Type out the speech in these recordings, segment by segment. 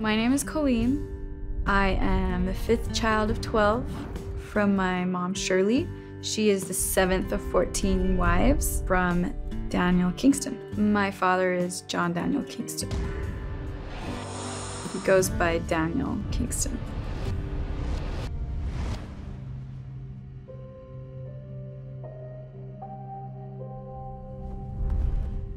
My name is Kollene. I am the fifth child of 12 from my mom, Shirley. She is the seventh of 14 wives from Daniel Kingston. My father is John Daniel Kingston. He goes by Daniel Kingston.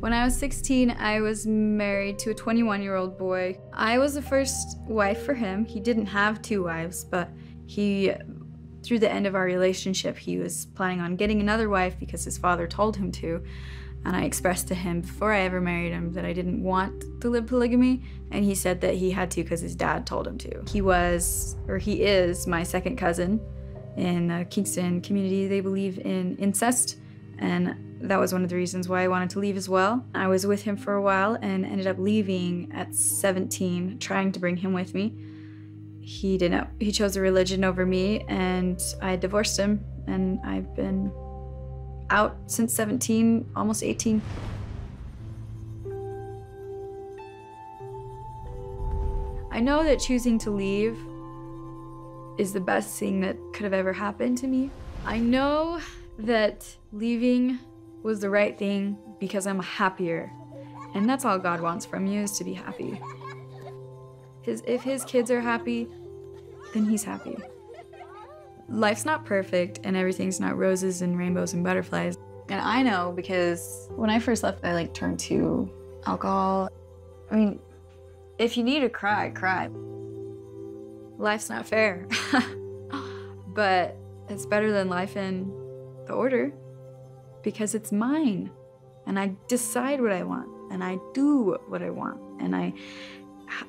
When I was 16, I was married to a 21 year old boy. I was the first wife for him. He didn't have two wives, but he, through the end of our relationship, he was planning on getting another wife because his father told him to. And I expressed to him before I ever married him that I didn't want to live polygamy. And he said that he had to because his dad told him to. He was, or he is, my second cousin. In the Kingston community, they believe in incest. And that was one of the reasons why I wanted to leave as well. I was with him for a while and ended up leaving at 17, trying to bring him with me. He didn't, he chose a religion over me and I divorced him and I've been out since 17, almost 18. I know that choosing to leave is the best thing that could have ever happened to me. I know that leaving was the right thing because I'm happier. And that's all God wants from you is to be happy. His, if his kids are happy, then he's happy. Life's not perfect and everything's not roses and rainbows and butterflies. And I know because when I first left, I like turned to alcohol. I mean, if you need to cry, cry. Life's not fair, but it's better than life in the order because it's mine and I decide what I want and I do what I want and I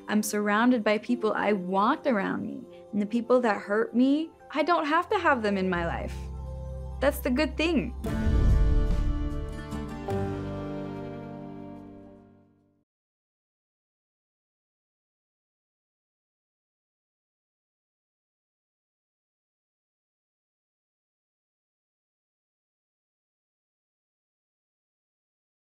I'm surrounded by people I want around me and the people that hurt me I don't have to have them in my life. That's the good thing